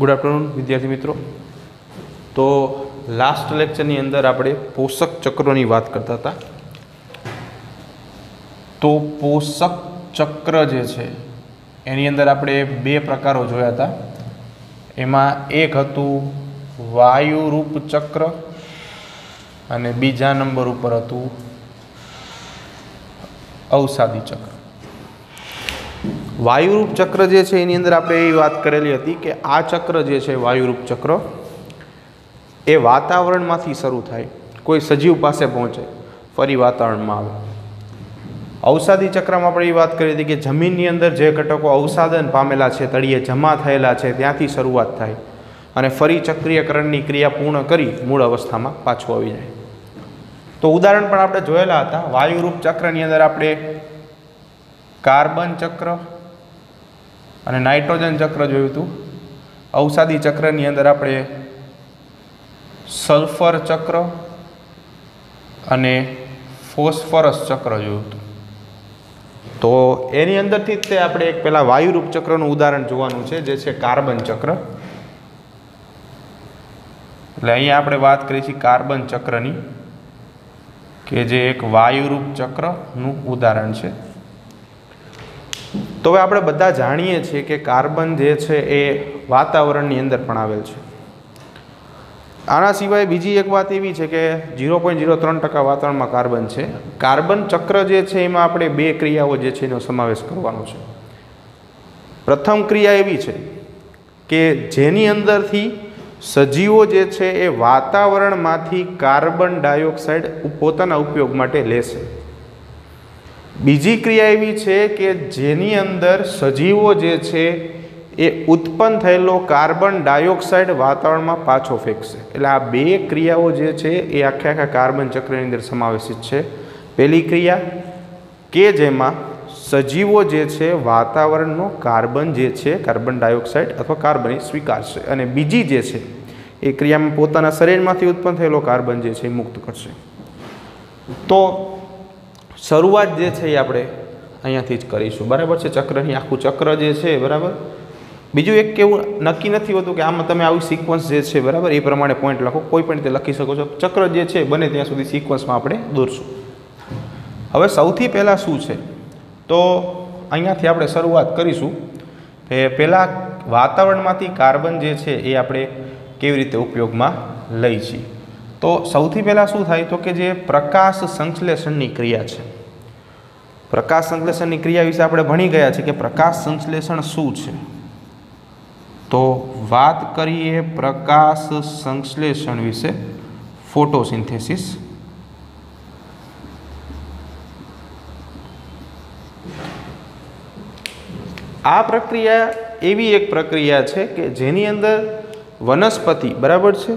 Good afternoon વિદ્યાર્થી મિત્રો. તો લાસ્ટ લેક્ચરની અંદર આપણે પોષક ચક્રોની વાત કરતા હતા. તો પોષક ચક્ર જે છે, એની અંદર આપણે બે પ્રકારો જોયા હતા. એમાં એક હતું વાયુરૂપ ચક્ર અને બીજા નંબર ઉપર હતું અવસાદી ચક્ર. વાયુરૂપ ચક્ર જે છે, એની અંદર આપણે એ વાત કરેલી હતી કે આ ચક્ર જે છે, વાયુરૂપ ચક્ર, એ વાતાવરણમાંથી શરૂ થાય. કોઈ સજીવ પાસે પહોંચે, ફરી વાતાવરણમાં આવે. અવસાદી ચક્રમાં આપણે એ વાત કરી હતી કે જમીનની અંદર જે ઘટકો અવસાદન પામેલા છે, તળિયે જમા થયેલા છે, ત્યાંથી શરૂઆત થાય અને ફરી ચક્રીયકરણની ક્રિયા પૂર્ણ કરી મૂળ અવસ્થામાં પાછું આવી જાય. તો ઉદાહરણ પણ આપણે જોયેલા હતા, વાયુરૂપ ચક્રની અંદર આપણે કાર્બન ચક્ર અને નાઇટ્રોજન ચક્ર જોયું હતું. અવસાદી ચક્રની અંદર આપણે સલ્ફર ચક્ર અને ફોસ્ફરસ ચક્ર જોયું હતું. તો એની અંદરથી જ તે આપણે એક પહેલાં વાયુરૂપ ચક્રનું ઉદાહરણ જોવાનું છે, જે છે કાર્બન ચક્ર. એટલે અહીંયા આપણે વાત કરી છીએ કાર્બન ચક્રની, કે જે એક વાયુરૂપ ચક્રનું ઉદાહરણ છે. તો હવે આપણે બધા જાણીએ છીએ કે કાર્બન જે છે એ વાતાવરણની અંદર પણ આવેલ છે. આના સિવાય બીજી એક વાત એવી છે કે ઝીરો પોઈન્ટ ઝીરો ત્રણ ટકા વાતાવરણમાં કાર્બન છે. કાર્બન ચક્ર જે છે એમાં આપણે બે ક્રિયાઓ જે છે એનો સમાવેશ કરવાનો છે. પ્રથમ ક્રિયા એવી છે કે જેની અંદરથી સજીવો જે છે એ વાતાવરણમાંથી કાર્બન ડાયોક્સાઇડ પોતાના ઉપયોગ માટે લેશે. બીજી ક્રિયા એવી છે કે જેની અંદર સજીવો જે છે એ ઉત્પન્ન થયેલો કાર્બન ડાયોક્સાઇડ વાતાવરણમાં પાછો ફેંકશે. એટલે આ બે ક્રિયાઓ જે છે એ આખે આખા કાર્બન ચક્રની અંદર સમાવેશિત છે. પહેલી ક્રિયા કે જેમાં સજીવો જે છે વાતાવરણનો કાર્બન જે છે કાર્બન ડાયોક્સાઇડ અથવા કાર્બન સ્વીકારશે અને બીજી જે છે એ ક્રિયામાં પોતાના શરીરમાંથી ઉત્પન્ન થયેલો કાર્બન જે છે એ મુક્ત કરશે. તો શરૂઆત જે છે એ આપણે અહીંયાથી જ કરીશું. બરાબર છે? ચક્રની આખું ચક્ર જે છે, બરાબર? બીજું એક કેવું નક્કી નથી હોતું કે આમાં તમે આવી સિક્વન્સ જે છે, બરાબર? એ પ્રમાણે પોઈન્ટ લખો. કોઈ પણ રીતે લખી શકો છો. ચક્ર જે છે, બને ત્યાં સુધી સિક્વન્સમાં આપણે દોરશું. હવે સૌથી પહેલાં શું છે? તો અહીંયાથી આપણે શરૂઆત કરીશું કે પહેલાં વાતાવરણમાંથી કાર્બન જે છે, એ આપણે કેવી રીતે ઉપયોગમાં લઈ છીએ? તો સૌથી પહેલાં શું થાય? તો કે જે પ્રકાશ સંશ્લેષણની ક્રિયા છે પ્રકાશ સંશ્લેષણની ક્રિયા વિશે આપણે ભણી ગયા છે કે પ્રકાશ સંશ્લેષણ શું છે? તો વાત કરીએ પ્રકાશ સંશ્લેષણ વિશે, ફોટોસિન્થેસિસ. આ પ્રક્રિયા એવી એક પ્રક્રિયા છે કે જેની અંદર વનસ્પતિ, બરાબર છે?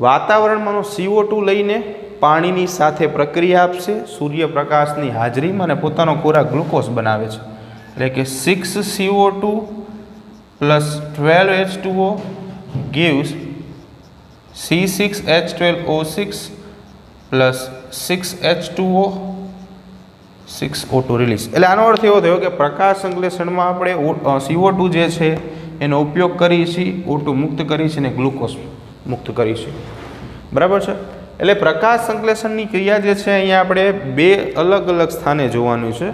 વાતાવરણમાંનો સીઓ ટુ લઈને પાણીની સાથે પ્રક્રિયા આપશે, સૂર્યપ્રકાશની હાજરીમાં અને પોતાનો ખોરાક ગ્લુકોઝ બનાવે છે. એટલે કે six CO two plus twelve H two O gives C six H twelve O six plus six H two O six O two release એટલે આનો અર્થ એવો થયો કે પ્રકાશ સંશ્લેષણમાં આપણે સીઓ ટુ જે છે, એનો ઉપયોગ કરીએ છીએ ઓટુ મુક્ત કરીએ છીએ અને ગ્લુકોઝ મુક્ત કરી છે બરાબર છે? એટલે પ્રકાશ સંશ્લેષણની ક્રિયા જે છે, અહીંયા આપણે બે અલગ અલગ સ્થાને જોવાનું છે.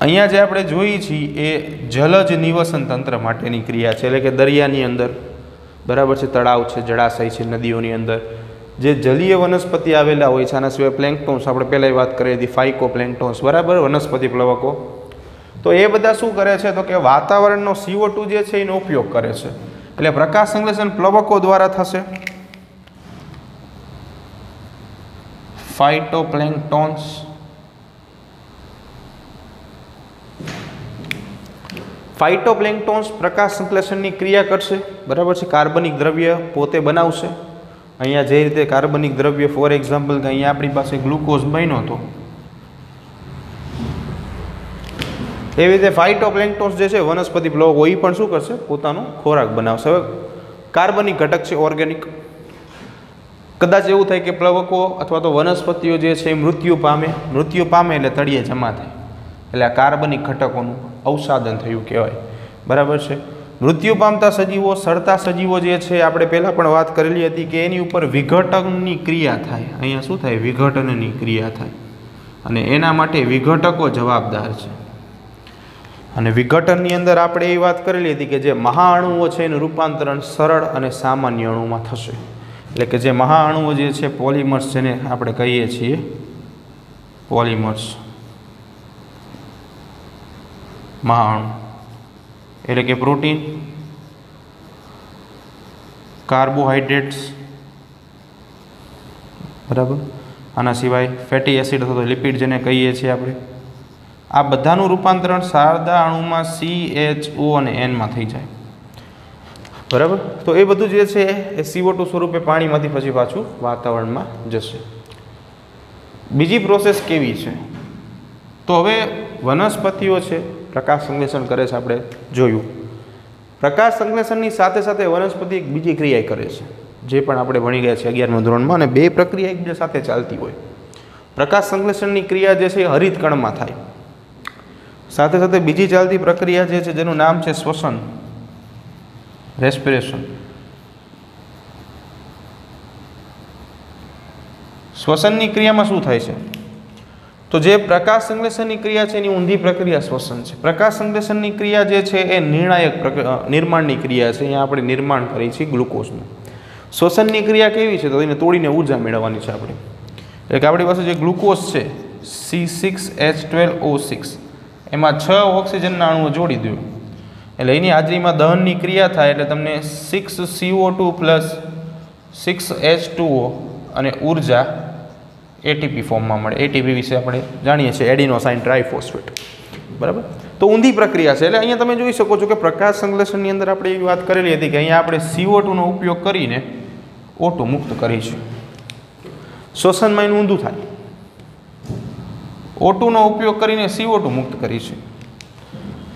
અહીંયા જે આપણે જોઈએ છીએ, એ જલજ નિવસન તંત્ર માટેની ક્રિયા છે, એટલે કે દરિયાની અંદર. બરાબર છે, તળાવ છે, જળાશય છે, નદીઓની અંદર. જે જલીય વનસ્પતિ આવેલા હોય છે, આના સિવાય પ્લેન્કટોન્સ, આપણે પહેલાં વાત કરી હતી ફાઇકો પ્લેન્કટોન્સ બરાબર? વનસ્પતિ પ્લવકો. તો એ બધા શું કરે છે? તો કે વાતાવરણનો સીઓ જે છે, એનો ઉપયોગ કરે છે. એટલે પ્રકાશ સંશ્લેષણ પ્લવકો દ્વારા થશે. ફાઇટોપ્લેન્કટોન્સ ફાઇટોપ્લેન્કટોન્સ પ્રકાશ સંશ્લેષણની ક્રિયા કરશે. બરાબર છે? કાર્બનિક દ્રવ્ય પોતે બનાવશે. અહીંયા જે રીતે કાર્બનિક દ્રવ્ય ફોર એક્ઝામ્પલ કે અહીંયા આપણી પાસે ગ્લુકોઝ બન્યો હતો. એવી રીતે ફાઇટોપ્લેન્ટોન્સ જે છે, વનસ્પતિ પ્લવકો હોય પણ શું કરશે? પોતાનો ખોરાક બનાવશે. હવે કાર્બનિક ઘટક છે ઓર્ગેનિક કદાચ એવું થાય કે પ્લવકો અથવા તો વનસ્પતિઓ જે છે એ મૃત્યુ પામે મૃત્યુ પામે એટલે તળિયે જમા થાય. એટલે આ કાર્બનિક ઘટકોનું અવસાદન થયું કહેવાય. બરાબર છે? મૃત્યુ પામતા સજીવો, સડતા સજીવો જે છે, આપણે પહેલાં પણ વાત કરેલી હતી કે એની ઉપર વિઘટનની ક્રિયા થાય. અહીંયા શું થાય? વિઘટનની ક્રિયા થાય. અને એના માટે વિઘટકો જવાબદાર છે. અને વિઘટનની અંદર આપણે એ વાત કરેલી હતી કે જે મહાઅણુઓ છે એનું રૂપાંતરણ સરળ અને સામાન્ય અણુમાં થશે. એટલે કે જે મહાઅણુઓ જે છે, પોલિમર્સ જેને આપણે કહીએ છીએ, પોલિમર્સ. મહાઅણુ. એટલે કે પ્રોટીન કાર્બોહાઈડ્રેટ્સ બરાબર? આના સિવાય ફેટી એસિડ અથવા તો લિપિડ જેને કહીએ છીએ આપણે. આ બધાનું રૂપાંતરણ શારદા અણુમાં સી એચ ઓ અને એનમાં થઈ જાય. બરાબર? તો એ બધું જે છે, એ સીઓ ટુ સ્વરૂપે પાણીમાંથી પછી પાછું વાતાવરણમાં જશે. બીજી પ્રોસેસ કેવી છે? તો હવે વનસ્પતિઓ છે, પ્રકાશ સંશ્લેષણ કરે છે આપણે જોયું. પ્રકાશ સંશ્લેષણની સાથે સાથે વનસ્પતિ એક બીજી ક્રિયા કરે છે, જે પણ આપણે ભણી ગયા છે અગિયારમા ધોરણમાં, અને બે પ્રક્રિયા એકબીજા સાથે ચાલતી હોય. પ્રકાશ સંશ્લેષણની ક્રિયા જે છે, એ હરિતકણમાં થાય. સાથે સાથે બીજી ચાલતી પ્રક્રિયા જે છે, જેનું નામ છે શ્વસન. રેસ્પિરેશન શ્વસનની ક્રિયામાં શું થાય છે? તો જે પ્રકાશ સંશ્લેષણની ક્રિયા છે એની ઊંધી પ્રક્રિયા શ્વસન છે. પ્રકાશ સંશ્લેષણની ક્રિયા જે છે એ નિર્ણાયક નિર્માણની ક્રિયા છે. અહીંયા આપણે નિર્માણ કરીએ છીએ ગ્લુકોઝનું. શ્વસનની ક્રિયા કેવી છે? તો એને તોડીને ઊર્જા મેળવવાની છે આપણે. એટલે કે આપણી પાસે જે ગ્લુકોઝ છે C six H twelve O six એમાં છ ઓક્સિજનના અણુઓ જોડી દો. એટલે એની હાજરીમાં દહનની ક્રિયા થાય એટલે તમને six CO two plus six H two O અને ઊર્જા એટીપી ફોર્મમાં મળે. એટીપી વિશે આપણે જાણીએ છીએ એડિનોસાઇન ટ્રાઇફોસ્ફેટ. બરાબર? તો ઊંધી પ્રક્રિયા છે. એટલે અહીંયા તમે જોઈ શકો છો કે પ્રકાશ સંશ્લેષણની અંદર આપણે એવી વાત કરેલી હતી કે અહીંયા આપણે સીઓ ટુનો ઉપયોગ કરીને ઓટો મુક્ત કરીશું શ્વસનમાં એનું ઊંધું થાય. ઓટુનો ઉપયોગ કરીને સીઓ મુક્ત કરીશું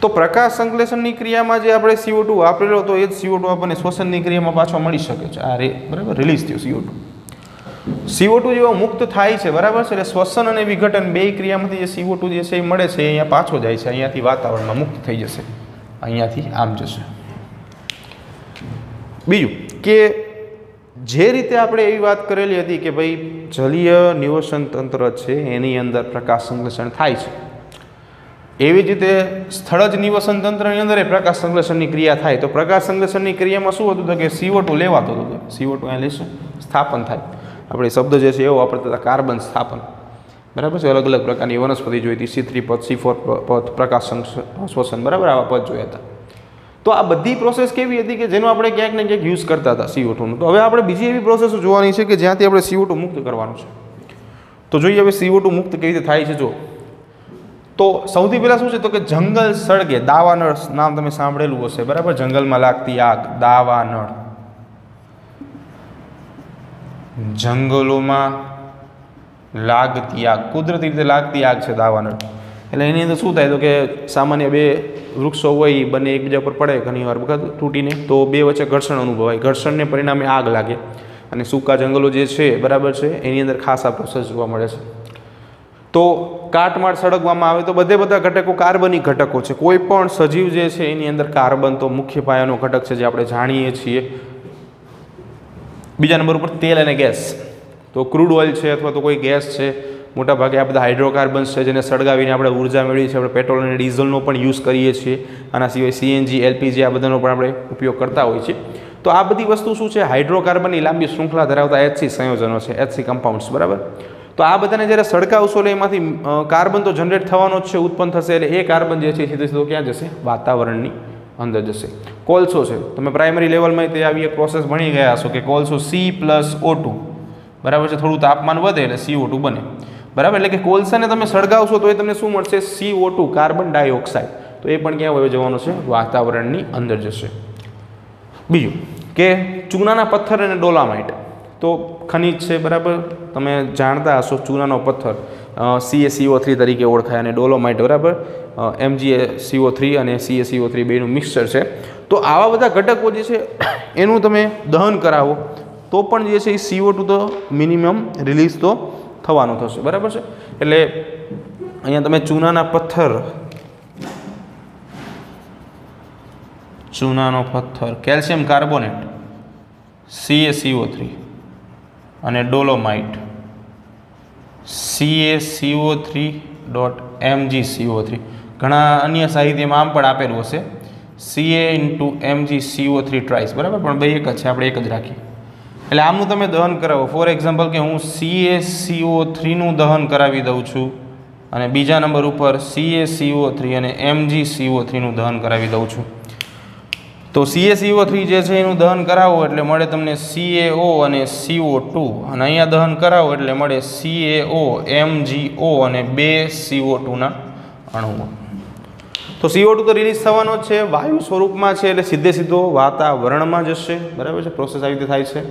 તો પ્રકાશ સંશ્લેષણની ક્રિયામાં જે આપણે સીઓ ટુ વાપરેલો હતો, એ જ સીઓ ટુ આપણને શ્વસનની ક્રિયામાં પાછો મળી શકે છે. આ રે, બરાબર? રિલીઝ થયું સીઓ ટુ સીઓ ટુ જેવો મુક્ત થાય છે, બરાબર છે? એટલે શ્વસન અને વિઘટન બે ક્રિયામાંથી જે સીઓ ટુ જે છે એ મળે છે અહીંયા પાછો જાય છે. અહીંયાથી વાતાવરણમાં મુક્ત થઈ જશે. અહીંયાથી આમ જશે. બીજું કે જે રીતે આપણે એવી વાત કરેલી હતી કે ભાઈ, જલીય નિવસન તંત્ર છે, એની અંદર પ્રકાશ સંશ્લેષણ થાય છે. એવી જ રીતે જ નિવસન તંત્રની અંદર એ પ્રકાશ સંશ્લેષણની ક્રિયા થાય. તો પ્રકાશ સંશ્લેષણની ક્રિયામાં શું હતું કે સીઓ ટુ હતું સીઓ ટુ અહીંયા લેશું. સ્થાપન થાય. આપણે શબ્દ જે છે એવો વાપરતા કાર્બન સ્થાપન. બરાબર છે? અલગ અલગ પ્રકારની વનસ્પતિ જોઈ હતી. સી થ્રી પદ સી ફોર પદ, પ્રકાશ શ્વસન. બરાબર? આવા પદ જોયા હતા. તો આ બધી પ્રોસેસ કેવી હતી કે જેનો આપણે ક્યાંક ને ક્યાંક યુઝ કરતા હતા સીઓ તો હવે આપણે બીજી એવી પ્રોસેસો જોવાની છે કે જ્યાંથી આપણે સીઓ મુક્ત કરવાનું છે. તો જોઈએ હવે સીઓ મુક્ત કેવી રીતે થાય છે? જો તો સૌથી પહેલાં શું છે? તો કે જંગલ સળગે. દાવાનળ નામ તમે સાંભળેલું હશે, બરાબર? જંગલમાં લાગતી આગ, દાવાનળ. જંગલોમાં લાગતી આગ, કુદરતી રીતે લાગતી આગ છે દાવાનળ. એટલે એની અંદર શું થાય? તો કે સામાન્ય બે વૃક્ષો હોય, એ બંને એકબીજા પર પડે ઘણી વાર વખત તૂટીને, તો બે વચ્ચે ઘર્ષણ અનુભવાય. ઘર્ષણને પરિણામે આગ લાગે. અને સૂકા જંગલો જે છે, બરાબર છે, એની અંદર ખાસ આ પ્રોસેસ જોવા મળે છે. તો કાટમાળ સળગવામાં આવે તો બધે બધા ઘટકો કાર્બનિક ઘટકો છે. કોઈ પણ સજીવ જે છે એની અંદર કાર્બન તો મુખ્ય પાયાનો ઘટક છે જે આપણે જાણીએ છીએ. બીજા નંબર ઉપર તેલ અને ગેસ. તો ક્રૂડ ઓઇલ છે અથવા તો કોઈ ગેસ છે, મોટાભાગે આ બધા હાઇડ્રોકાર્બન્સ છે જેને સળગાવીને આપણે ઊર્જા મેળવીએ છીએ, આપણે પેટ્રોલ અને ડીઝલનો પણ યુઝ કરીએ છીએ. આના સિવાય સીએનજી, એલપીજી આ બધાનો પણ આપણે ઉપયોગ કરતા હોઈએ છીએ. તો આ બધી વસ્તુ શું છે? હાઇડ્રોકાર્બનની લાંબી શૃંખલા ધરાવતા એચસી સંયોજનો છે એચસી કમ્પાઉન્ડ્સ બરાબર? તો આ બધાને જ્યારે સળગાવશો એટલે એમાંથી કાર્બન તો જનરેટ થવાનો જ છે, ઉત્પન્ન થશે, એટલે એ કાર્બન જે છે સીધો સીધો ક્યાં જશે? વાતાવરણની અંદર જશે. કોલસો છે. તમે પ્રાઇમરી લેવલમાં તે આવી એક પ્રોસેસ ભણી ગયા હશો કે કોલસો સી પ્લસ ઓ ટુ બરાબર છે? થોડું તાપમાન વધે એટલે સી ટુ બને. બરાબર? એટલે કે કોલસાને તમે સળગાવશો તો એ તમને શું મળશે? CO two carbon dioxide. તો એ પણ ક્યાં વયો જવાનો છે? વાતાવરણની અંદર જશે. બીજું કે ચૂનાના પથ્થર અને ડોલામાઇટ. તો ખનિજ છે, બરાબર? તમે જાણતા હશો ચૂનાનો પથ્થર. સીએસીઓ થ્રી તરીકે ઓળખાય અને ડોલોમાઇટ, બરાબર? એમજીએ સીઓ થ્રી અને સીએસીઓ થ્રી બેનું મિક્સચર છે. તો આવા બધા ઘટકો જે છે, એનું તમે દહન કરાવો, તો પણ જે છે એ સીઓ ટુ તો મિનિમમ રિલીઝ તો થવાનું થશે, બરાબર છે? એટલે અહીંયા તમે ચૂનાના પથ્થર, ચૂનાનો પથ્થર, કેલ્શિયમ કાર્બોનેટ સીએસીઓ થ્રી અને dolomite. CACO three dot MG CO three ઘણા અન્ય સાહિત્યમાં આમ પણ આપેલું હશે. CA into MG CO three twice બરાબર? પણ બે એક જ છે, આપણે એક જ રાખીએ. એટલે આમનું તમે દહન કરાવો. ફોર એક્ઝામ્પલ કે હું સીએ સીઓ થ્રીનું દહન કરાવી દઉં છું અને બીજા નંબર ઉપર સીએ સીઓ થ્રી અને એમજી સીઓ થ્રીનું દહન કરાવી દઉં છું. તો સીએ સીઓ થ્રી જે છે એનું દહન કરાવો એટલે મળે તમને સીએઓ અને સીઓ ટુ અને અહીંયા દહન કરાવો એટલે મળે સીએઓ એમજીઓ અને બે સીઓ ટુના અણુઓ. તો સીઓ ટુ તો રિલીઝ થવાનો જ છે, વાયુ સ્વરૂપમાં છે એટલે સીધે સીધો વાતાવરણમાં જશે. બરાબર છે? પ્રોસેસ આવી રીતે થાય છે.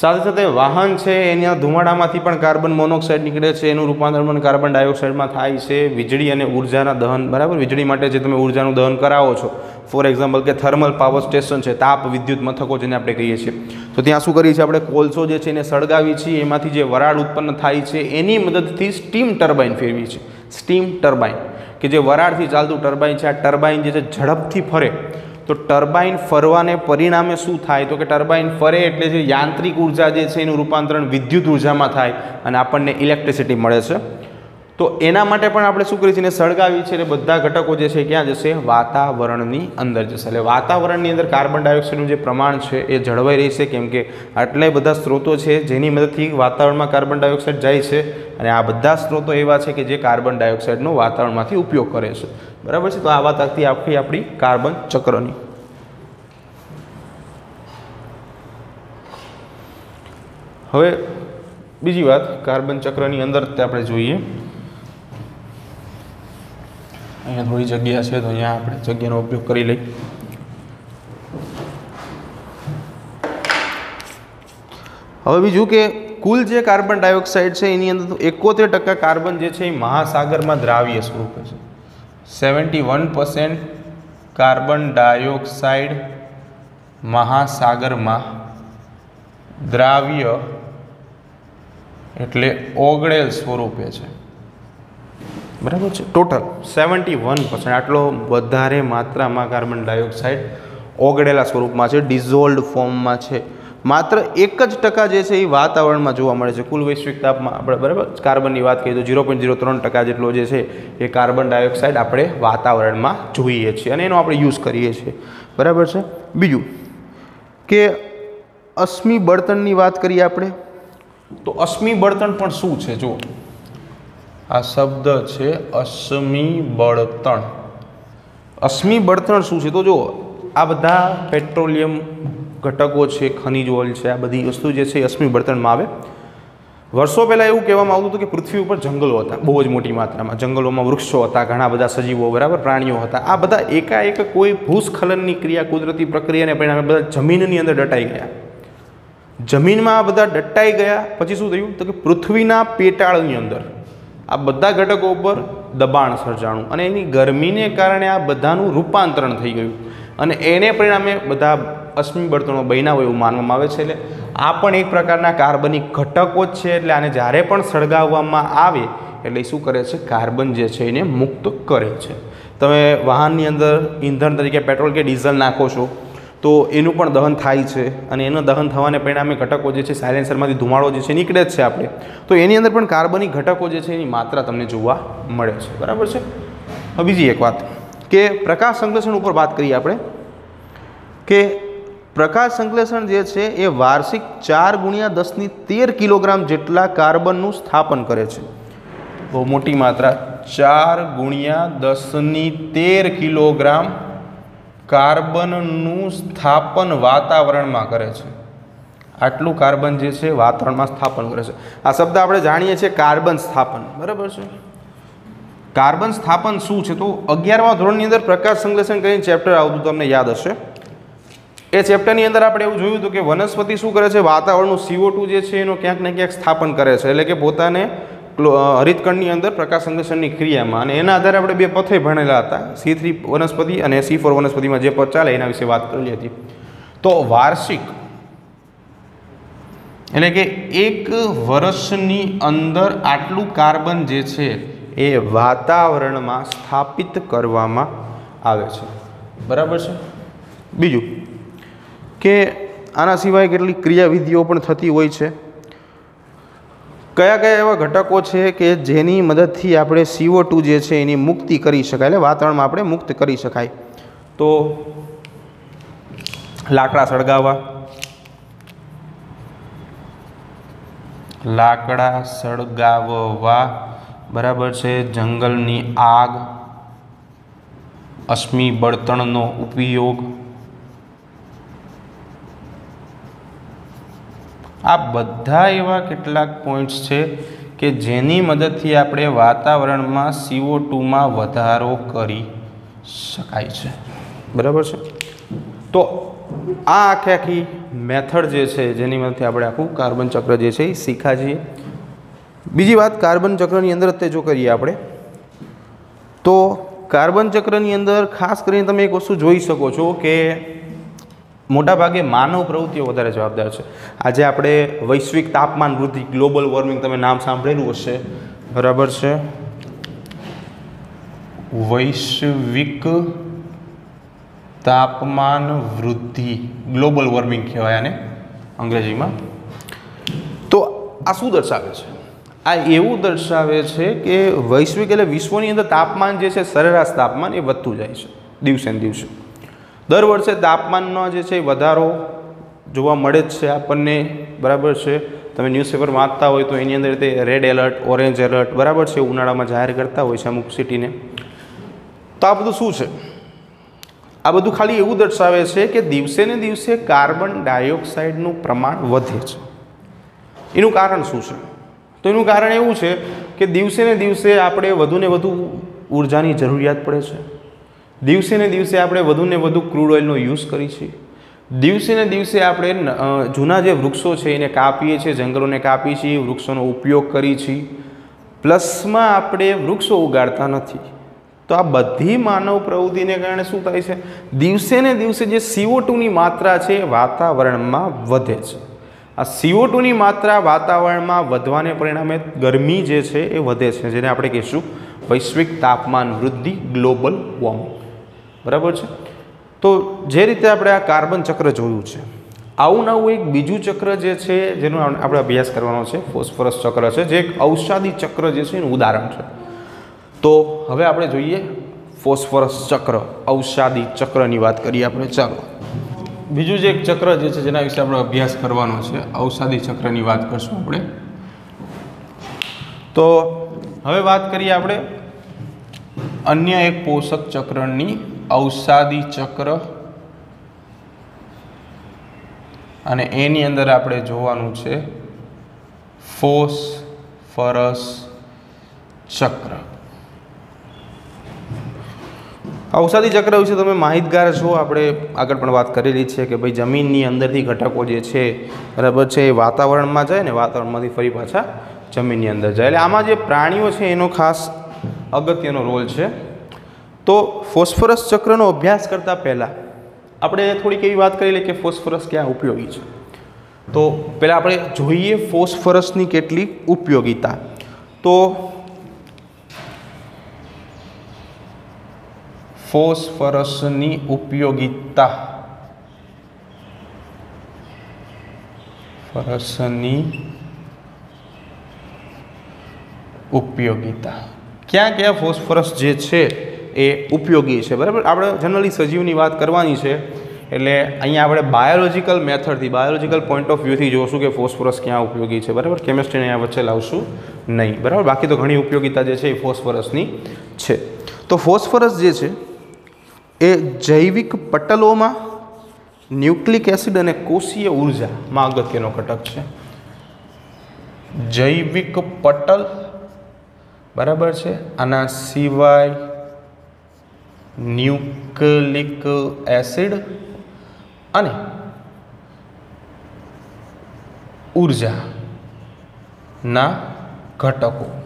સાથે સાથે વાહન છે, એના ધુમાડામાંથી પણ કાર્બન મોનોક્સાઇડ નીકળે છે, એનું રૂપાંતર પણ કાર્બન ડાયોક્સાઇડમાં થાય છે, વીજળી અને ઉર્જાના દહન, બરાબર? વીજળી માટે જે તમે ઉર્જાનું દહન કરાવો છો ફોર એક્ઝામ્પલ કે થર્મલ પાવર સ્ટેશન છે, તાપ વિદ્યુત મથકો જેને આપણે કહીએ છીએ. તો ત્યાં શું કરીએ છીએ આપણે? કોલસો જે છે એને સળગાવી છીએ, એમાંથી જે વરાળ ઉત્પન્ન થાય છે, એની મદદથી સ્ટીમ ટર્બાઇન ફેરવી છે સ્ટીમ ટર્બાઇન કે જે વરાળથી ચાલતું ટર્બાઇન છે, આ ટર્બાઇન જે છે, ઝડપથી ફરે. તો ટર્બાઇન ફરવાને પરિણામે શું થાય? તો કે ટર્બાઇન ફરે એટલે જે યાંત્રિક ઊર્જા જે છે એનું રૂપાંતરણ વિદ્યુત ઉર્જામાં થાય અને આપણને ઇલેક્ટ્રિસિટી મળે છે. તો એના માટે પણ આપણે શું કરીએ છીએ? એને સળગાવી છે એટલે બધા ઘટકો જે છે ક્યાં જશે? વાતાવરણની અંદર જશે. એટલે વાતાવરણની અંદર કાર્બન ડાયોક્સાઇડનું જે પ્રમાણ છે એ જળવાઈ રહેશે કેમ કે આટલા બધા સ્ત્રોતો છે જેની મદદથી વાતાવરણમાં કાર્બન ડાયોક્સાઇડ જાય છે. અને આ બધા સ્ત્રોતો એવા છે કે જે કાર્બન ડાયોક્સાઇડનો વાતાવરણમાંથી ઉપયોગ કરે છે. બરાબર છે? તો આ વાત હતી આખી આપણી કાર્બન ચક્રની. હવે બીજી વાત, કાર્બન ચક્રની અંદર આપણે જોઈએ. અહીંયા થોડી જગ્યા છે, તો અહીંયા આપણે જગ્યાનો ઉપયોગ કરી લઈ હવે બીજું કે કુલ જે કાર્બન ડાયોક્સાઇડ છે, એની અંદર એકોતેર ટકા કાર્બન જે છે, એ મહાસાગરમાં દ્રાવ્ય સ્વરૂપે છે. Seventy one percent carbon dioxide મહાસાગરમાં દ્રાવ્ય એટલે ઓગળેલ સ્વરૂપે છે. બરાબર છે? ટોટલ સેવન્ટી વન પર્સન્ટ આટલો વધારે માત્રામાં કાર્બન ડાયોક્સાઇડ ઓગળેલા સ્વરૂપમાં છે ડિઝોલ્ડ ફોર્મમાં છે. માત્ર એક જ ટકા જે છે એ વાતાવરણમાં જોવા મળે છે. કુલ વૈશ્વિક તાપમાં આપણે બરાબર કાર્બનની વાત કરીએ તો ઝીરો પોઈન્ટ ઝીરો ત્રણ ટકા જેટલો જે છે એ કાર્બન ડાયોક્સાઇડ આપણે વાતાવરણમાં જોઈએ છીએ અને એનો આપણે યુઝ કરીએ છીએ. બરાબર છે? બીજું કે અશ્મિ બળતણની વાત કરીએ આપણે, તો અશ્મિ બળતણ પણ શું છે? જો આ શબ્દ છે અશ્મિ બળતણ. અશ્મિ બળતણ શું છે? તો જુઓ, આ બધા પેટ્રોલિયમ ઘટકો છે, ખનિજ ઓઇલ છે, આ બધી વસ્તુ જે છે અશ્મિ બળતણમાં આવે. વર્ષો પહેલાં એવું કહેવામાં આવતું હતું કે પૃથ્વી ઉપર જંગલો હતા, બહુ જ મોટી માત્રામાં. જંગલોમાં વૃક્ષો હતા, ઘણા બધા સજીવો, બરાબર, પ્રાણીઓ હતા. આ બધા એકાએક કોઈ ભૂસ્ખલનની ક્રિયા, કુદરતી પ્રક્રિયાને પરિણામે બધા જમીનની અંદર દટાઈ ગયા. જમીનમાં આ બધા દટાઈ ગયા, પછી શું થયું? તો કે પૃથ્વીના પેટાળની અંદર આ બધા ઘટકો ઉપર દબાણ સર્જાણું અને એની ગરમીને કારણે આ બધાનું રૂપાંતરણ થઈ ગયું. અને એને પરિણામે બધા અશ્મિ બળતણો બન્યા હોય એવું માનવામાં આવે છે એટલે આ પણ એક પ્રકારના કાર્બનિક ઘટકો જ છે એટલે આને જ્યારે પણ સળગાવવામાં આવે એટલે શું કરે છે? કાર્બન જે છે એને મુક્ત કરે છે. તમે વાહનની અંદર ઈંધણ તરીકે પેટ્રોલ કે ડીઝલ નાખો છો, તો એનું પણ દહન થાય છે અને એનું દહન થવાને પરિણામે ઘટકો જે છે સાયલેન્સરમાંથી ધુમાડો જે છે નીકળે જ છે આપણે. તો એની અંદર પણ કાર્બનિક ઘટકો જે છે એની માત્રા તમને જોવા મળે છે. બરાબર છે? હવે બીજી એક વાત કે પ્રકાશ સંશ્લેષણ ઉપર વાત કરીએ આપણે કે પ્રકાશ સંશ્લેષણ જે છે એ વાર્ષિક ચાર ગુણ્યા દસની તેર કિલોગ્રામ જેટલા કાર્બનનું સ્થાપન કરે છે. બહુ મોટી માત્રા. ચાર ગુણ્યા દસની તેર કિલોગ્રામ કાર્બનનું સ્થાપન વાતાવરણમાં કરે છે. આટલું કાર્બન જે છે વાતાવરણમાં સ્થાપન કરે છે. આ શબ્દ આપણે જાણીએ છીએ કાર્બન સ્થાપન. બરાબર છે? કાર્બન સ્થાપન શું છે? તો અગિયારમા ધોરણની અંદર પ્રકાશ સંશ્લેષણ કરીને ચેપ્ટર આવતું તમને યાદ હશે. એ ચેપ્ટરની અંદર આપણે એવું જોયું હતું કે વનસ્પતિ શું કરે છે? વાતાવરણનું સીઓ જે છે, એનો ક્યાંક ને ક્યાંક સ્થાપન કરે છે. એટલે કે પોતાને હરિતકણની અંદર પ્રકાશ સંશ્લેષણની ક્રિયામાં અને એના આધારે આપણે બે પથે ભણેલા હતા. સી થ્રી વનસ્પતિ અને સી ફોર વનસ્પતિમાં જે પથ ચાલે એના વિશે વાત કરેલી હતી. તો વાર્ષિક એટલે કે એક વર્ષની અંદર આટલું કાર્બન જે છે એ વાતાવરણમાં સ્થાપિત કરવામાં આવે છે. બરાબર છે? બીજું કે આના સિવાય કેટલીક ક્રિયાવિધિઓ પણ થતી હોય છે? કયા કયા એવા ઘટકો છે કે જેની મદદથી આપણે સીઓ ટુ જે છે એની મુક્તિ કરી શકાય? એટલે વાતાવરણમાં આપણે મુક્ત કરી શકાય. તો લાકડા સળગાવવા. લાકડા સળગાવવા. બરાબર છે, જંગલની આગ. અશ્મિ બળતણનો ઉપયોગ. આ બધા એવા કેટલાક પોઈન્ટ્સ છે કે જેની મદદથી આપણે વાતાવરણમાં સીઓ ટુમાં વધારો કરી શકાય છે. બરાબર છે? તો આ આખે આખી મેથડ જે છે, જેની મદદથી આપણે આખું કાર્બન ચક્ર જે છે એ શીખા છીએ બીજી વાત કાર્બન ચક્રની અંદર તે જો કરીએ આપણે, તો કાર્બન ચક્રની અંદર ખાસ કરીને તમે એક વસ્તુ જોઈ શકો છો કે મોટાભાગે માનવ પ્રવૃત્તિઓ વધારે જવાબદાર છે. આજે આપણે વૈશ્વિક તાપમાન વૃદ્ધિ, ગ્લોબલ વોર્મિંગ તમે નામ સાંભળેલું હશે. બરાબર છે? વૈશ્વિક તાપમાન વૃદ્ધિ, ગ્લોબલ વોર્મિંગ કહેવાય આને અંગ્રેજીમાં. તો આ શું દર્શાવે છે? આ એવું દર્શાવે છે કે વૈશ્વિક એટલે વિશ્વની અંદર તાપમાન જે છે સરેરાશ તાપમાન એ વધતું જાય છે દિવસે ને દિવસે. દર વર્ષે તાપમાનનો જે છે વધારો જોવા મળે જ છે આપણને, બરાબર છે? તમે ન્યૂઝપેપર વાંચતા હોય તો એની અંદર તે રેડ એલર્ટ ઓરેન્જ એલર્ટ બરાબર છે? ઉનાળામાં જાહેર કરતા હોય છે અમુક સિટીને તો આ બધું શું છે? આ બધું ખાલી એવું દર્શાવે છે કે દિવસે ને દિવસે કાર્બન ડાયોક્સાઇડનું પ્રમાણ વધે છે. એનું કારણ શું છે? તો એનું કારણ એવું છે કે દિવસે ને દિવસે આપણે વધુને વધુ ઉર્જાની જરૂરિયાત પડે છે. દિવસે ને દિવસે આપણે વધુને વધુ ક્રૂડ ઓઇલનો યુઝ કરીએ છીએ દિવસે ને દિવસે આપણે જૂના જે વૃક્ષો છે એને કાપીએ છીએ, જંગલોને કાપીએ છીએ, વૃક્ષોનો ઉપયોગ કરીએ છીએ પ્લસમાં આપણે વૃક્ષો ઉગાડતા નથી. તો આ બધી માનવ પ્રવૃત્તિને કારણે શું થાય છે? દિવસે ને દિવસે જે સીઓ ટુની માત્રા છે વાતાવરણમાં વધે છે. આ સીઓ ટુની માત્રા વાતાવરણમાં વધવાને પરિણામે ગરમી જે છે એ વધે છે, જેને આપણે કહીશું વૈશ્વિક તાપમાન વૃદ્ધિ, ગ્લોબલ વોર્મિંગ. બરાબર છે? તો જે રીતે આપણે આ કાર્બન ચક્ર જોયું છે, આવું નવું એક બીજું ચક્ર જે છે, જેનો આપણે અભ્યાસ કરવાનો છે, ફોસ્ફરસ ચક્ર છે, જે એક ઔષાદી ચક્ર જે છે એનું ઉદાહરણ છે. તો હવે આપણે જોઈએ ફોસ્ફરસ ચક્ર, ઔષાદી ચક્રની વાત કરીએ આપણે, ચાલો. બીજું જે એક ચક્ર જે છે, જેના વિશે આપણે અભ્યાસ કરવાનો છે, ઔષાદી ચક્રની વાત કરશું આપણે. તો હવે વાત કરીએ આપણે અન્ય એક પોષક ચક્રની ઔષાદી ચક્ર. અને એની અંદર આપણે જોવાનું છે ફોસ ફરસ ચક્ર. અવસાદી ચક્ર વિશે તમે માહિતગાર છો. આપણે આગળ પણ વાત કરેલી છે કે ભાઈ જમીનની અંદરથી ઘટકો જે છે, બરાબર છે, એ વાતાવરણમાં જાય ને વાતાવરણમાંથી ફરી પાછા જમીનની અંદર જાય. એટલે આમાં જે પ્રાણીઓ છે, એનો ખાસ અગત્યનો રોલ છે. તો ફોસ્ફરસ ચક્રનો અભ્યાસ કરતાં પહેલાં આપણે થોડીક એવી વાત કરી લઈએ કે ફોસ્ફરસ ક્યાં ઉપયોગી છે. તો પહેલાં આપણે જોઈએ ફોસ્ફરસની કેટલીક ઉપયોગિતા. તો ફોસ્ફરસની ઉપયોગિતા. ફરસની ઉપયોગિતા. ક્યાં ક્યાં ફોસ્ફરસ જે છે એ ઉપયોગી છે, બરાબર? આપણે જનરલી સજીવની વાત કરવાની છે, એટલે અહીંયા આપણે બાયોલોજિકલ મેથડથી બાયોલોજિકલ પોઈન્ટ ઓફ વ્યૂથી જોશું કે ફોસ્ફરસ ક્યાં ઉપયોગી છે, બરાબર? કેમેસ્ટ્રીને અહીંયા વચ્ચે લાવશું નહીં, બરાબર? બાકી તો ઘણી ઉપયોગિતા જે છે એ ફોસ્ફરસની છે. તો ફોસ્ફરસ જે છે, એ જૈવિક પટલોમાં ન્યુક્લિક એસિડ અને કોષીય ઉર્જામાં અગત્યનો ઘટક છે. જૈવિક પટલ બરાબર છે, આના સિવાય ન્યુક્લિક એસિડ અને ઉર્જાના ઘટકો.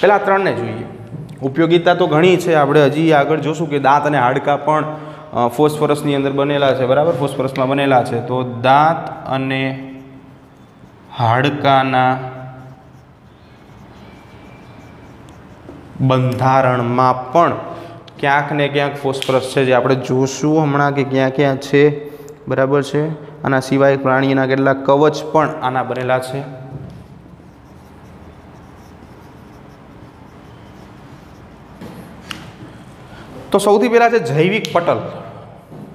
પહેલાં ત્રણને જોઈએ. ઉપયોગિતા તો ઘણી છે. આપણે હજી આગળ જોશું કે દાંત અને હાડકાં પણ ફોસ્ફરસની અંદર બનેલા છે. બરાબર? ફોસ્ફરસમાં બનેલા છે. તો દાંત અને હાડકાના બંધારણમાં પણ ક્યાંક ને ક્યાંક ફોસ્ફરસ છે જે આપણે જોશું હમણાં કે ક્યાં ક્યાં છે. બરાબર છે? આના સિવાય પ્રાણીના કેટલાક કવચ પણ આના બનેલા છે. તો સૌથી પહેલાં છે જૈવિક પટલ.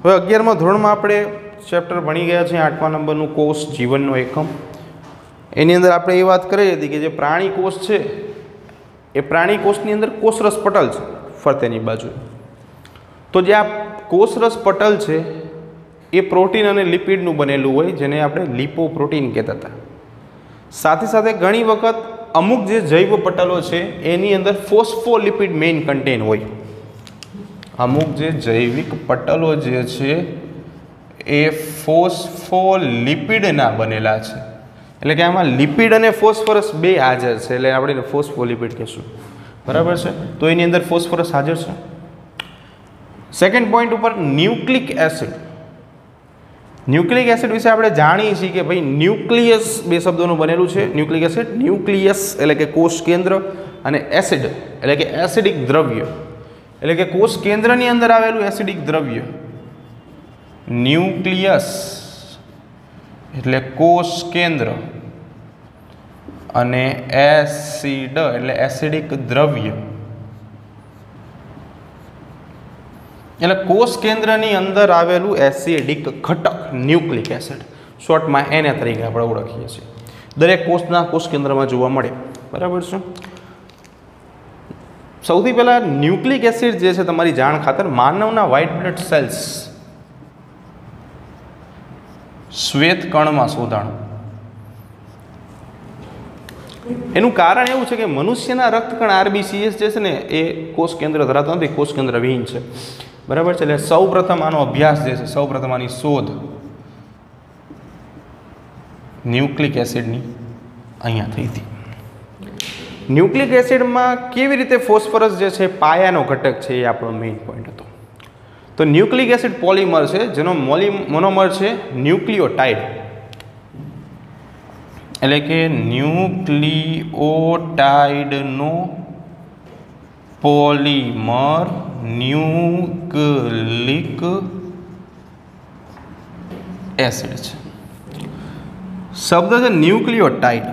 હવે અગિયારમા ધોરણમાં આપણે ચેપ્ટર ભણી ગયા છીએ, આઠમા નંબરનું કોષ જીવનનો એકમ. એની અંદર આપણે એ વાત કરી હતી કે જે પ્રાણી કોષ છે, એ પ્રાણી કોષની અંદર કોષરસ પટલ છે. ફરતેની બાજુ તો જે આ કોષરસ પટલ છે, એ પ્રોટીન અને લિપિડનું બનેલું હોય, જેને આપણે લિપો પ્રોટીન કહેતા હતા. સાથે સાથે ઘણી વખત અમુક જે જૈવ પટલો છે, એની અંદર ફોસ્ફોલિપિડ મેઇન કન્ટેન હોય. અમુક જે જૈવિક પટલો જે છે, એ ફોસ્ફોલિપિડના બનેલા છે. એટલે કે આમાં લિપિડ અને ફોસ્ફરસ બે હાજર છે, એટલે આપણે ફોસ્ફોલિપિડ કહીશું. બરાબર છે? તો એની અંદર ફોસ્ફરસ હાજર છે. સેકન્ડ પોઈન્ટ ઉપર ન્યુક્લિક એસિડ. ન્યુક્લિક એસિડ વિશે આપણે જાણીએ છીએ કે ભાઈ ન્યુક્લિયસ બે શબ્દોનું બનેલું છે. ન્યુક્લિક એસિડ, ન્યુક્લિયસ એટલે કે કોષ કેન્દ્ર અને એસિડ એટલે કે એસિડિક દ્રવ્ય. એટલે કે કોષ કેન્દ્રની અંદર આવેલું એસિડિક દ્રવ્ય. ન્યુક્લિયસ એટલે કોષ કેન્દ્ર. અને એસિડ, એટલે એસિડિક દ્રવ્ય. એટલે કોષ કેન્દ્રની અંદર આવેલું એસિડિક ઘટક, ન્યુક્લિક એસિડ. શોર્ટમાં એને તરીકે આપણે ઓળખીએ છીએ. દરેક કોષના કોષ કેન્દ્રમાં જોવા મળે. બરાબર છે? સૌથી પહેલાં ન્યુક્લિક એસિડ જે છે તમારી જાણ ખાતર માનવના વ્હાઇટ બ્લડ સેલ્સ. શ્વેત કણમાં શોધાણું. એનું કારણ એવું છે કે મનુષ્યના રક્તકણ આરબીસીએસ જે છે ને, એ કોષ કેન્દ્ર ધરાવતો નથી કોષ કેન્દ્ર વિહીન છે. બરાબર છે? એટલે સૌ પ્રથમ આનો અભ્યાસ જે છે સૌ પ્રથમ આની શોધ ન્યુક્લિક એસિડની અહીંયા થઈ હતી. ન્યુક્લિક એસિડમાં કેવી રીતે ફોસ્ફરસ જે છે, પાયાનો ઘટક છે, એ આપણો મેઇન પોઈન્ટ હતો. તો ન્યુક્લિક એસિડ પોલિમર છે, જેનો મોલી મોનોમર છે ન્યુક્લિયોટાઇડ એટલે કે ન્યુક્લિઓટાઇડનો પોલિમર ન્યુક્લિક એસિડ છે. શબ્દ છે ન્યુક્લિયોટાઇડ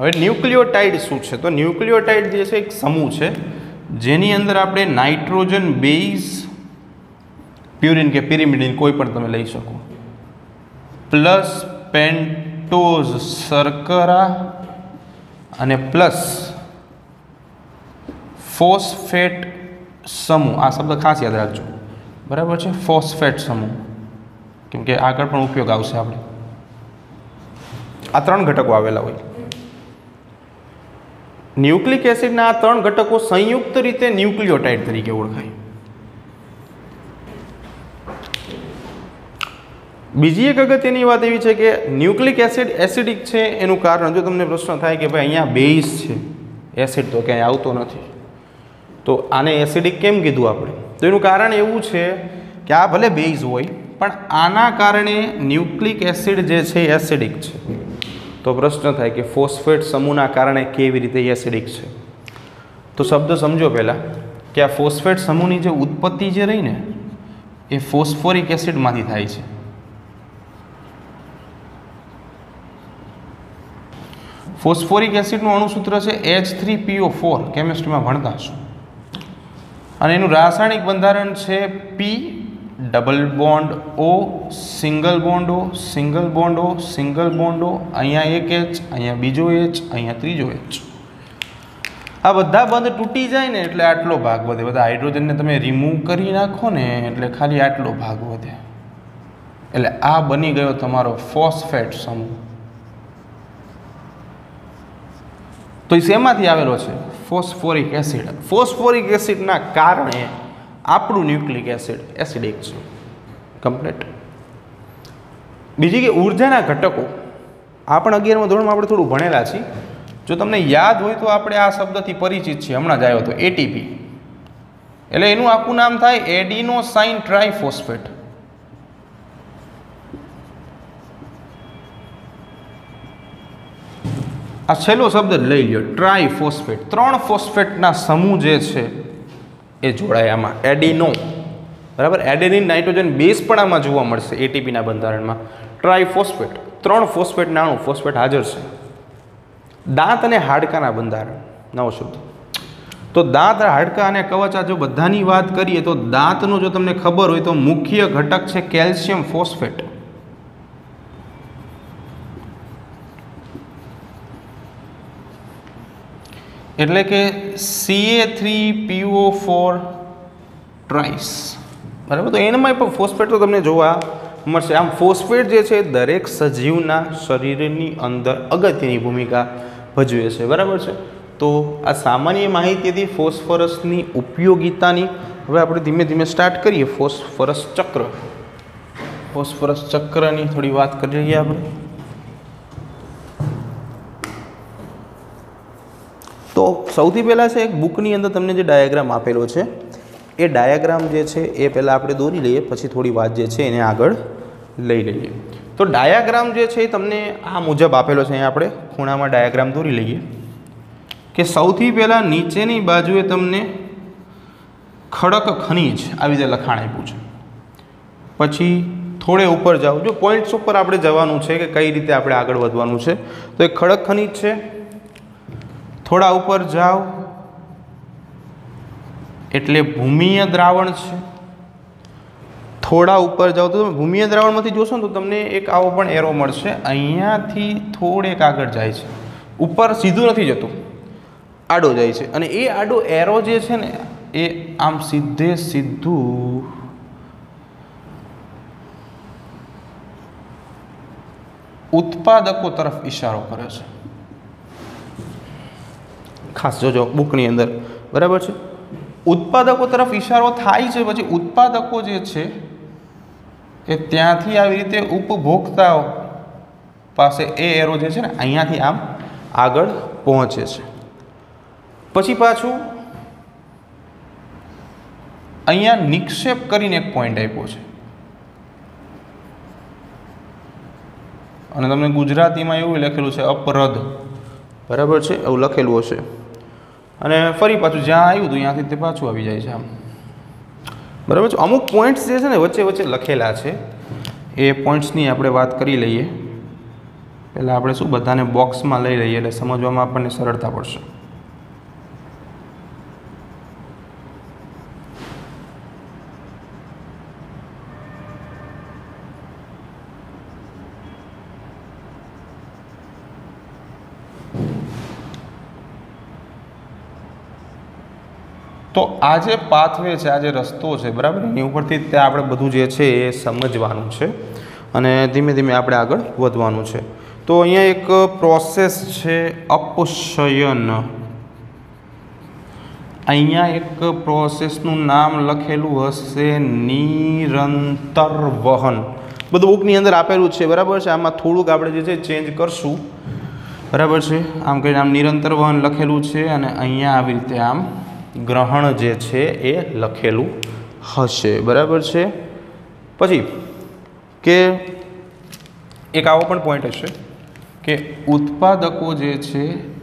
હવે ન્યુક્લિયોટાઇડ શું છે? તો ન્યુક્લિયોટાઇડ જે છે એક સમૂહ છે, જેની અંદર આપણે નાઇટ્રોજન બેઝ, પ્યુરિન કે પિરિમિડિન કોઈ પણ તમે લઈ શકો. પ્લસ પેન્ટોઝ શર્કરા અને પ્લસ ફોસ્ફેટ સમૂહ. આ શબ્દ ખાસ યાદ રાખજો. બરાબર છે? ફોસ્ફેટ સમૂહ. કેમકે આગળ પણ ઉપયોગ આવશે આપણે. આ ત્રણ ઘટકો આવેલા હોય. ન્યુક્લિક એસિડના આ ત્રણ ઘટકો સંયુક્ત રીતે ન્યુક્લિયોટાઇડ તરીકે ઓળખાય. બીજી એક અગત્યની વાત એવી છે કે ન્યુક્લિક એસિડ એસિડિક છે એનું કારણ જો તમને પ્રશ્ન થાય કે ભાઈ અહીંયા બેઝ છે, એસિડ તો ક્યાંય આવતો નથી. તો આને એસિડિક કેમ કીધું આપણે? તો એનું કારણ એવું છે કે આ ભલે બેઝ હોય, પણ આના કારણે ન્યુક્લિક એસિડ જે છે એસિડિક છે. તો પ્રશ્ન થાય કે ફોસ્ફેટ સમૂહના કારણે કેવી રીતે એસિડિક છે? તો શબ્દ સમજો પહેલાં કે આ ફોસ્ફેટ સમૂહની જે ઉત્પત્તિ જે રહી ને, એ ફોસ્ફોરિક એસિડમાંથી થાય છે. ફોસ્ફોરિક એસિડનું અણુસૂત્ર છે એચ થ્રી પીઓ ફોર કેમિસ્ટ્રીમાં ભણતા છો અને એનું રાસાયણિક બંધારણ છે P double bond O single bond O single bond O single bond O અહીંયા એક એચ અહીંયા બીજો એચ અહીંયા ત્રીજો એચ આ બધા બંધ તૂટી જાય ને એટલે આટલો ભાગ વધે. બધા હાઇડ્રોજનને તમે રિમૂવ કરી નાખો ને એટલે ખાલી આટલો ભાગ વધે. એટલે આ બની ગયો તમારો ફોસ્ફેટ સમૂહ. તો એ શેમાંથી આવેલો છે? Phosphoric acid. ફોસ્ફોરિક એસિડના કારણે આપણું ન્યુક્લિક એસિડ એસિડિક છે. કમ્પ્લીટ બીજી કે ઉર્જાના ઘટકો. આપણે અગિયારમાં ધોરણમાં આપણે થોડું ભણેલા છીએ. જો તમને યાદ હોય તો આપણે આ શબ્દથી પરિચિત છીએ. હમણાં જ આવ્યો હતો. એટીપી એટલે એનું આખું નામ થાય એડિનો સાઇન ટ્રાઇફોસ્ફેટ આ છેલ્લો શબ્દ લઈ લ્યો ટ્રાય ફોસ્ફેટ ત્રણ ફોસ્ફેટના સમૂહ જે છે, એ જોડાય આમાં. એડિનો બરાબર? એડેનિન નાઇટ્રોજન બેઝ પણ આમાં જોવા મળશે એટીપીના બંધારણમાં. ટ્રાય ફોસ્ફેટ ત્રણ ફોસ્ફેટ નાણું ફોસ્ફેટ હાજર છે. દાંત અને હાડકાના બંધારણ. નવો શબ્દ. તો દાંત, હાડકા અને કવચા જો બધાની વાત કરીએ તો દાંતનું જો તમને ખબર હોય તો મુખ્ય ઘટક છે કેલ્શિયમ ફોસ્ફેટ. એટલે કે CA three PO four twice બરાબર? તો એનામાં પણ ફોસ્ફેટ તો તમને જોવા મળશે. આમ ફોસ્ફેટ જે છે, દરેક સજીવના શરીરની અંદર અગત્યની ભૂમિકા ભજવે છે. બરાબર છે? તો આ સામાન્ય માહિતીથી ફોસ્ફરસની ઉપયોગિતાની હવે આપણે ધીમે ધીમે સ્ટાર્ટ કરીએ. ફોસ્ફરસ ચક્ર. ફોસ્ફરસ ચક્રની થોડી વાત કરી લઈએ આપણે. તો સૌથી પહેલાં છે એક બુકની અંદર તમને જે ડાયાગ્રામ આપેલો છે, એ ડાયાગ્રામ જે છે, એ પહેલાં આપણે દોરી લઈએ, પછી થોડી વાત જે છે, એને આગળ લઈ લઈએ. તો ડાયાગ્રામ જે છે, એ તમને આ મુજબ આપેલો છે અહીંયા આપણે ખૂણામાં ડાયાગ્રામ દોરી લઈએ કે સૌથી પહેલાં નીચેની બાજુએ તમને ખડક ખનીજ આવી રીતે લખાણ આપ્યું છે. પછી થોડે ઉપર જાઓ. જો પોઈન્ટ્સ ઉપર આપણે જવાનું છે કે કઈ રીતે આપણે આગળ વધવાનું છે, તો એ ખડક ખનીજ છે થોડા ઉપર જાઓ. એટલે ભૂમિય દ્રાવણ છે. થોડા ઉપર જાઓ તો તમે ભૂમિય દ્રાવણમાંથી જોશો ને તો તમને એક આવો પણ એરો મળશે. અહીંયાથી થોડેક આગળ જાય છે. ઉપર સીધું નથી જતું. આડો જાય છે. અને એ આડો એરો જે છે ને, એ આમ સીધે સીધું ઉત્પાદકો તરફ ઈશારો કરે છે. ખાસ જોજો બુકની અંદર. બરાબર છે? ઉત્પાદકો તરફ ઇશારો થાય છે, પછી ઉત્પાદકો જે છે, એ ત્યાંથી આવી રીતે ઉપભોક્તાઓ પાસે એ એરો જે છે ને, અહીંયાથી આમ આગળ પહોંચે છે. પછી પાછું અહીંયા નિક્ષેપ કરીને એક પોઈન્ટ આપ્યો છે. અને તમને ગુજરાતીમાં એવું લખેલું છે, અપરદ. બરાબર છે? એવું લખેલું હશે. અને ફરી પાછું જ્યાં આવ્યું હતું, ત્યાંથી તે પાછું આવી જાય છે આમ. બરાબર છે? અમુક પોઈન્ટ્સ જે છે ને વચ્ચે વચ્ચે લખેલા છે. એ પોઈન્ટ્સની આપણે વાત કરી લઈએ. પહેલાં આપણે શું બધાને બોક્સમાં લઈ લઈએ એટલે સમજવામાં આપણને સરળતા પડશે. તો આ જે પાથવે છે, આ જે રસ્તો છે, બરાબર? એની ઉપરથી તે આપણે બધું જે છે, એ સમજવાનું છે અને ધીમે ધીમે આપણે આગળ વધવાનું છે. તો અહીંયા એક પ્રોસેસ છે, અપશયન. અહીંયા એક પ્રોસેસનું નામ લખેલું હશે, નિરંતર વહન. બધું બુકની અંદર આપેલું છે, બરાબર છે? આમાં થોડુંક આપણે જે છે ચેન્જ કરશું. બરાબર છે? આમ કહીને આમ નિરંતર વહન લખેલું છે અને અહીંયા આવી રીતે આમ ગ્રહણ જે છે એ લખેલું હશે. બરાબર છે? પછી કે એક આવો પણ પોઈન્ટ હશે કે ઉત્પાદકો જે છે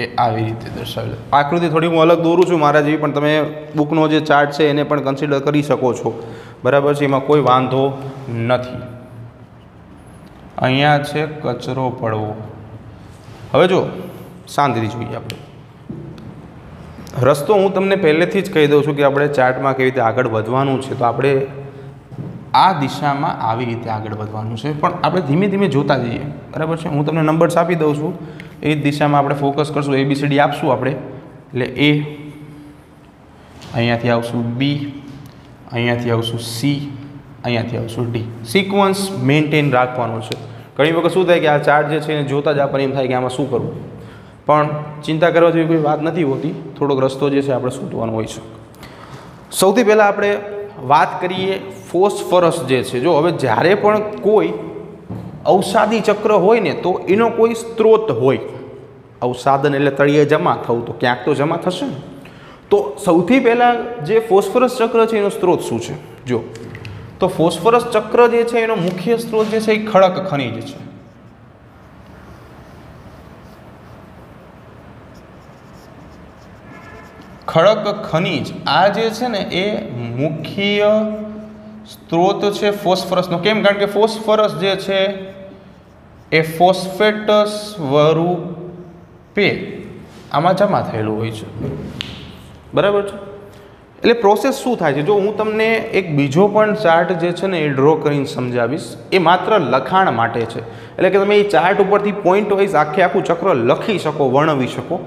એ આવી રીતે દર્શાવેલ. આકૃતિ થોડી હું અલગ દોરું છું મારા જેવી, પણ તમે બુકનો જે ચાર્ટ છે એને પણ કન્સિડર કરી શકો છો. બરાબર છે? એમાં કોઈ વાંધો નથી. અહીંયા છે કચરો પડવો. હવે જો શાંતિથી જોઈએ આપણે. રસ્તો હું તમને પહેલેથી જ કહી દઉં છું કે આપણે ચાર્ટમાં કેવી રીતે આગળ વધવાનું છે, તો આપણે આ દિશામાં આવી રીતે આગળ વધવાનું છે. પણ આપણે ધીમે ધીમે જોતા જઈએ. બરાબર છે? હું તમને નંબર્સ આપી દઉં છું. એ જ દિશામાં આપણે ફોકસ કરશું. એ બી સી ડી આપશું આપણે. એટલે એ અહીંયાથી આવશું બી અહીંયાથી આવશું સી અહીંયાથી આવશું ડી સિક્વન્સ મેન્ટેન રાખવાનું છે. ઘણી વખત શું થાય કે આ ચાર્ટ જે છે એને જોતાં જ આપણને એમ થાય કે આમાં શું કરવું? પણ ચિંતા કરવા જેવી કોઈ વાત નથી હોતી. થોડોક રસ્તો જે છે આપણે શોધવાનો હોય છે. સૌથી પહેલાં આપણે વાત કરીએ ફોસ્ફરસ જે છે. જો હવે જ્યારે પણ કોઈ અવસાદી ચક્ર હોય ને, તો એનો કોઈ સ્ત્રોત હોય. અવસાદન એટલે તળિયે જમા થવું, તો ક્યાંક તો જમા થશે ને. તો સૌથી પહેલાં જે ફોસ્ફરસ ચક્ર છે, એનો સ્ત્રોત શું છે? જો, તો ફોસ્ફરસ ચક્ર જે છે, એનો મુખ્ય સ્ત્રોત જે છે, એ ખડક ખનિજ છે. ખડક ખનીજ. આ જે છે ને એ મુખ્ય સ્ત્રોત છે ફોસ્ફરસનો. કેમ? કારણ કે ફોસ્ફરસ જે છે એ ફોસ્ફેટ સ્વરૂપે આમાં જમા થયેલું હોય છે. બરાબર છે? એટલે પ્રોસેસ શું થાય છે? જો હું તમને એક બીજો પણ ચાર્ટ જે છે ને એ ડ્રો કરીને સમજાવીશ, એ માત્ર લખાણ માટે છે. એટલે કે તમે એ ચાર્ટ ઉપરથી પોઈન્ટ વાઇઝ આખે આખું ચક્ર લખી શકો, વર્ણવી શકો.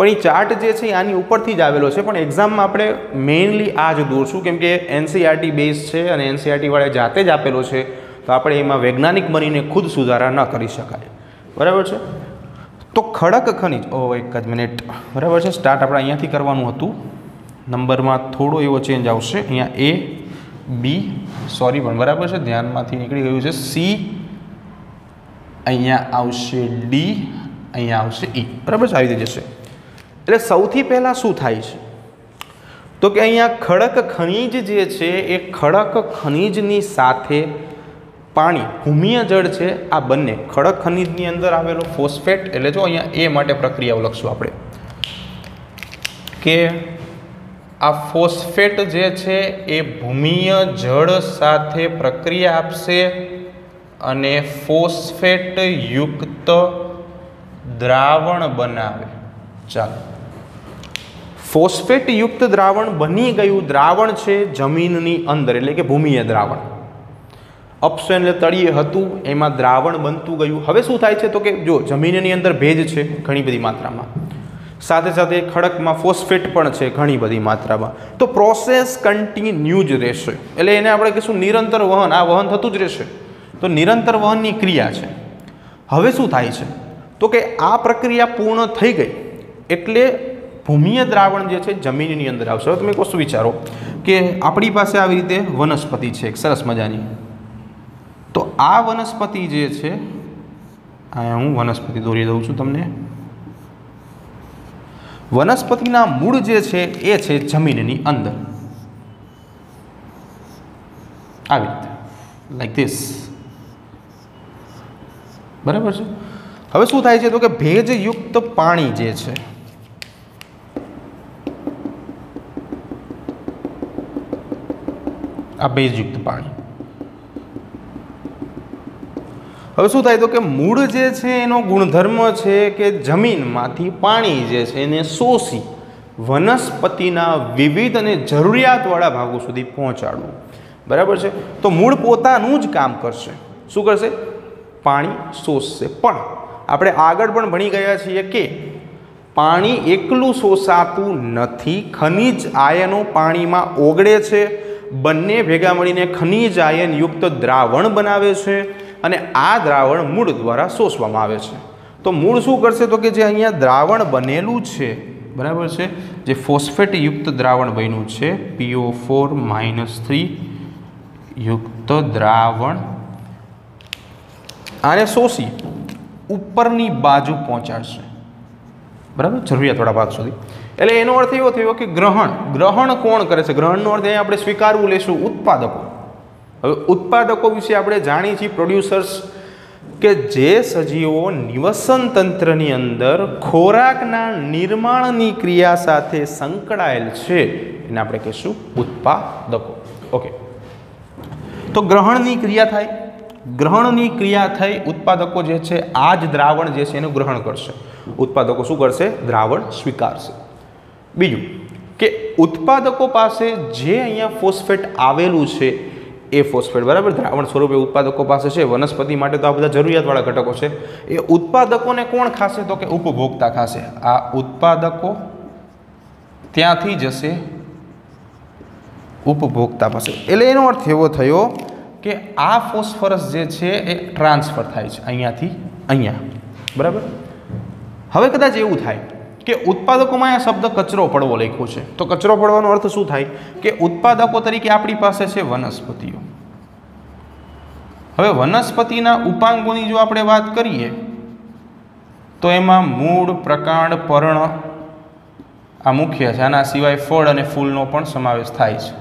પણ એ ચાર્ટ જે છે આની ઉપરથી જ આવેલો છે. પણ એક્ઝામમાં આપણે મેઇનલી આ જ દોરશું કેમ કે એનસીઆરટી બેઝ છે અને એનસીઆરટીવાળાએ જાતે જ આપેલો છે. તો આપણે એમાં વૈજ્ઞાનિક બનીને ખુદ સુધારા ન કરી શકાય. બરાબર છે? તો ખડક ખનિજ. ઓ, એક જ મિનિટ. બરાબર છે? સ્ટાર્ટ આપણે અહીંયાથી કરવાનું હતું. નંબરમાં થોડો એવો ચેન્જ આવશે. અહીંયા એ બી સોરી પણ બરાબર છે? ધ્યાનમાંથી નીકળી ગયું છે. સી અહીંયા આવશે ડી અહીંયા આવશે ઈ બરાબર છે? આવી રીતે જશે. એટલે સૌથી પહેલાં શું થાય છે? તો કે અહીંયા ખડક ખનીજ જે છે, એ ખડક ખનિજની સાથે પાણી, ભૂમિય જળ છે, આ બંને ખડક ખનીજની અંદર આવેલો ફોસ્ફેટ, એટલે જો અહીંયા એ માટે પ્રક્રિયાઓ લખશું આપણે, કે આ ફોસ્ફેટ જે છે, એ ભૂમિય જળ સાથે પ્રક્રિયા આપશે અને ફોસ્ફેટ યુક્ત દ્રાવણ બનાવે. ચાલો. ફોસ્ફેટ યુક્ત દ્રાવણ બની ગયું દ્રાવણ છે જમીનની અંદર, એટલે કે ભૂમિય દ્રાવણ. અપસો એટલે તળિયે હતું, એમાં દ્રાવણ બનતું ગયું. હવે શું થાય છે તો કે જો જમીનની અંદર ભેજ છે ઘણી બધી માત્રામાં. સાથે સાથે ખડકમાં ફોસ્ફેટ પણ છે ઘણી બધી માત્રામાં. તો પ્રોસેસ કન્ટિન્યુ જ રહેશે. એટલે એને આપણે કહીશું નિરંતર વહન. આ વહન થતું જ રહેશે. તો નિરંતર વહનની ક્રિયા છે. હવે શું થાય છે? તો કે આ પ્રક્રિયા પૂર્ણ થઈ ગઈ. એટલે ભૂમિય દ્રાવણ જે છે જમીનની અંદર આવશે. હવે તમે કશું વિચારો કે આપણી પાસે આવી રીતે વનસ્પતિ છે એક સરસ મજાની. તો આ વનસ્પતિ જે છે, અહીંયા હું વનસ્પતિ દોરી દઉં છું તમને. વનસ્પતિના મૂળ જે છે એ છે જમીનની અંદર. આવી રીતે. લાઈક ધીસ બરાબર છે? હવે શું થાય છે? તો કે ભેજયુક્ત પાણી જે છે આ ભેજયુક્ત પાણી. હવે શું થાય તો કે મૂળ જે છે એનો ગુણધર્મ છે કે જમીનમાંથી પાણી જે છે એને શોષી વનસ્પતિના વિવિધ અને જરૂરિયાતવાળા ભાગો સુધી પહોંચાડવું. બરાબર છે? તો મૂળ પોતાનું જ કામ કરશે. શું કરશે? પાણી શોષશે. પણ આપણે આગળ પણ ભણી ગયા છીએ કે પાણી એકલું શોષાતું નથી, ખનિજ આયનો પાણીમાં ઓગળે છે બંને ભેગા મળીને ખનિજ આયનયુક્ત દ્રાવણ બનાવે છે અને આ દ્રાવણ મૂળ દ્વારા શોષવામાં આવે છે. તો મૂળ શું કરશે? તો કે જે અહીંયા દ્રાવણ બનેલું છે, બરાબર છે? જે ફોસ્ફેટ યુક્ત દ્રાવણ બન્યું છે પીઓ ફોર માઇનસ થ્રી યુક્ત દ્રાવણ. આને શોષી ઉપરની બાજુ પહોંચાડશે. બરાબર? જરૂરિયાતવાળા ભાગ સુધી. એટલે એનો અર્થ એવો થયો કે ગ્રહણ ગ્રહણ કોણ કરે છે? ગ્રહણનો અર્થ અહીંયા આપણે સ્વીકારવું લેશું ઉત્પાદકો. હવે ઉત્પાદકો વિશે આપણે જાણીએ છીએ પ્રોડ્યુસર્સ કે જે સજીવો નિવસન તંત્રની અંદર ખોરાકના નિર્માણની ક્રિયા સાથે સંકળાયેલ છે. એને આપણે કહીશું ઉત્પાદકો. ઓકે તો ગ્રહણની ક્રિયા થાય. ગ્રહણની ક્રિયા થઈ, ઉત્પાદકો જે છે, આ જ દ્રાવણ જે છે, એનું ગ્રહણ કરશે. ઉત્પાદકો શું કરશે? દ્રાવણ સ્વીકારશે. બીજું, કે ઉત્પાદકો પાસે જે અહીંયા ફોસ્ફેટ આવેલું છે, એ ફોસ્ફેટ, બરાબર? દ્રાવણ સ્વરૂપે ઉત્પાદકો પાસે છે, વનસ્પતિ માટે તો આ બધા જરૂરિયાતવાળા ઘટકો છે. એ ઉત્પાદકોને કોણ ખાશે તો કે ઉપભોક્તા ખાશે? આ ઉત્પાદકો ત્યાંથી જશે ઉપભોક્તા પાસે. એટલે એનો અર્થ એવો થયો કે આ ફોસ્ફરસ જે છે એ ટ્રાન્સફર થાય છે અહીંયાથી અહીંયા. બરાબર? હવે કદાચ એવું થાય કે ઉત્પાદકોમાં આ શબ્દ કચરો પડવો લખ્યો છે. તો કચરો પડવાનો અર્થ શું થાય? કે ઉત્પાદકો તરીકે આપણી પાસે છે વનસ્પતિઓ. હવે વનસ્પતિના ઉપાંગોની જો આપણે વાત કરીએ, તો એમાં મૂળ, પ્રકાંડ, પર્ણ આ મુખ્ય છે. આના સિવાય ફળ અને ફૂલનો પણ સમાવેશ થાય છે.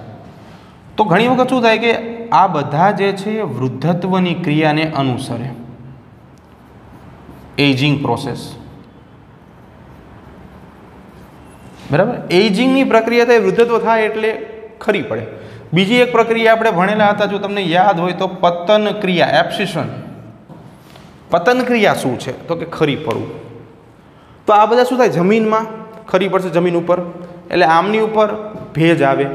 તો ઘણી વખત શું થાય કે આ બધા જે છે વૃદ્ધત્વની ક્રિયાને અનુસરે. એજિંગ પ્રોસેસ બરાબર? એજિંગની પ્રક્રિયા થાય, વૃદ્ધત્વ થાય એટલે ખરી પડે. બીજી એક પ્રક્રિયા આપણે ભણેલા હતા, જો તમને યાદ હોય તો પતન ક્રિયા એપ્સિશન પતન ક્રિયા શું છે? તો કે ખરી પડવું. તો આ બધા શું થાય? જમીનમાં ખરી પડશે જમીન ઉપર. એટલે આમની ઉપર ભેજ આવે.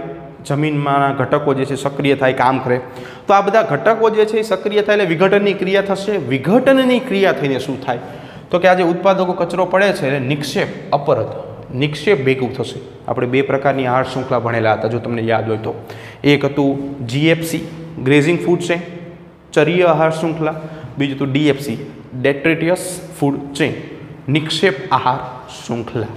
જમીનમાંના ઘટકો જે છે, સક્રિય થાય, કામ કરે. તો આ બધા ઘટકો જે છે, એ સક્રિય થાય એટલે વિઘટનની ક્રિયા થશે. વિઘટનની ક્રિયા થઈને શું થાય? તો કે આ જે ઉત્પાદકો કચરો પડે છે એટલે નિક્ષેપ, અપરત. નિક્ષેપ ભેગું થશે. આપણે બે પ્રકારની આહાર શૃંખલા ભણેલા હતા, જો તમને યાદ હોય તો. એક હતું જીએફસી ગ્રેઝિંગ ફૂડ ચેન ચરીય આહાર શૃંખલા. બીજું હતું ડીએફસી ડેટ્રેટિયસ ફૂડ ચેન નિક્ષેપ આહાર શૃંખલા.